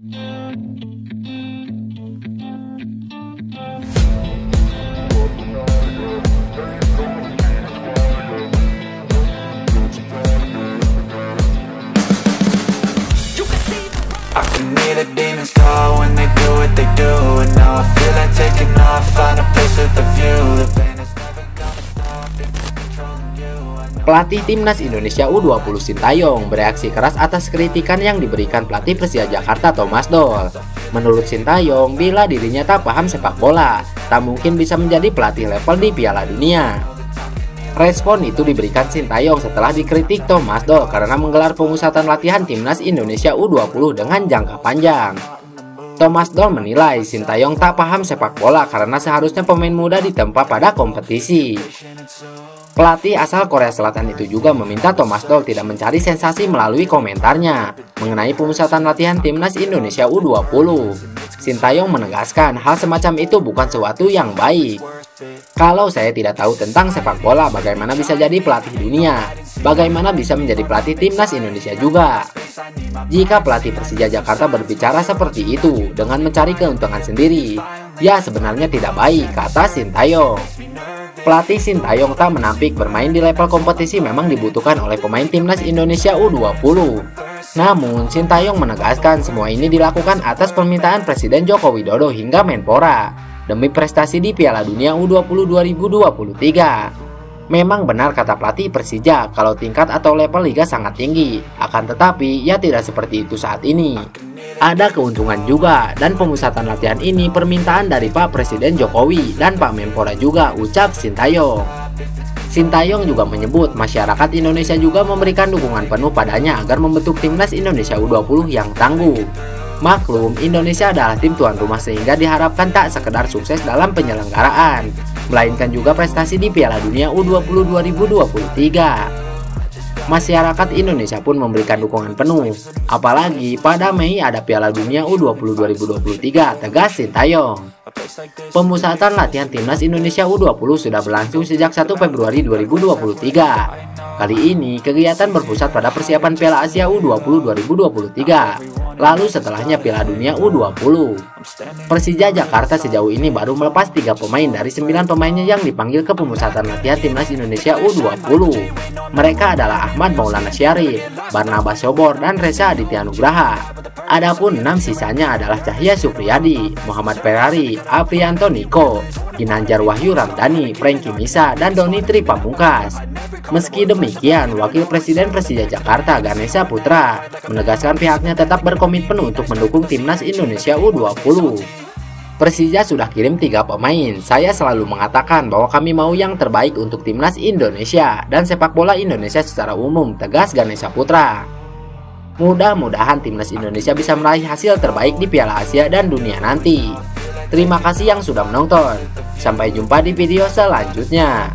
Thank you. Pelatih Timnas Indonesia U20 Sintayong bereaksi keras atas kritikan yang diberikan pelatih Persija Jakarta Thomas Doll. Menurut Sintayong, bila dirinya tak paham sepak bola, tak mungkin bisa menjadi pelatih level di Piala Dunia. Respon itu diberikan Sintayong setelah dikritik Thomas Doll karena menggelar pemusatan latihan Timnas Indonesia U20 dengan jangka panjang. Thomas Doll menilai Sintayong tak paham sepak bola karena seharusnya pemain muda ditempa pada kompetisi. Pelatih asal Korea Selatan itu juga meminta Thomas Doll tidak mencari sensasi melalui komentarnya mengenai pemusatan latihan Timnas Indonesia U20. Sintayong menegaskan hal semacam itu bukan sesuatu yang baik. Kalau saya tidak tahu tentang sepak bola, bagaimana bisa jadi pelatih dunia? Bagaimana bisa menjadi pelatih timnas Indonesia juga? Jika pelatih Persija Jakarta berbicara seperti itu dengan mencari keuntungan sendiri, ya sebenarnya tidak baik, kata Sintayong. Pelatih Sintayong tak menampik bermain di level kompetisi memang dibutuhkan oleh pemain timnas Indonesia U20. Namun, Sintayong menegaskan semua ini dilakukan atas permintaan Presiden Joko Widodo hingga Menpora demi prestasi di Piala Dunia U20 2023. Memang benar kata pelatih Persija kalau tingkat atau level liga sangat tinggi, akan tetapi ia tidak seperti itu saat ini. Ada keuntungan juga dan pemusatan latihan ini permintaan dari Pak Presiden Jokowi dan Pak Menpora juga ucap Sintayong. Sintayong juga menyebut masyarakat Indonesia juga memberikan dukungan penuh padanya agar membentuk timnas Indonesia U20 yang tangguh. Maklum, Indonesia adalah tim tuan rumah sehingga diharapkan tak sekedar sukses dalam penyelenggaraan, melainkan juga prestasi di Piala Dunia U20 2023. Masyarakat Indonesia pun memberikan dukungan penuh, apalagi pada Mei ada Piala Dunia U20 2023, tegas Sintayong. Pemusatan latihan timnas Indonesia U20 sudah berlangsung sejak 1 Februari 2023. Kali ini, kegiatan berpusat pada persiapan Piala Asia U20 2023 lalu setelahnya Piala Dunia U20. Persija Jakarta sejauh ini baru melepas tiga pemain dari sembilan pemainnya yang dipanggil ke pemusatan latihan timnas Indonesia U20. Mereka adalah Ahmad Maulana Syarif, Barnabas Sobor, dan Reza Aditya Nugraha. Adapun enam sisanya adalah Cahya Supriyadi, Muhammad Ferrari, Aprianto Niko, Ginanjar Wahyu Ramdhani, Franky Misa, dan Doni Tri Pamungkas. Meski demikian, Wakil Presiden Persija Jakarta Ganesha Putra menegaskan pihaknya tetap berkomitmen untuk mendukung timnas Indonesia U20. Persija sudah kirim tiga pemain. Saya selalu mengatakan bahwa kami mau yang terbaik untuk timnas Indonesia dan sepak bola Indonesia secara umum, tegas Ganesha Putra. Mudah-mudahan timnas Indonesia bisa meraih hasil terbaik di Piala Asia dan dunia nanti. Terima kasih yang sudah menonton. Sampai jumpa di video selanjutnya.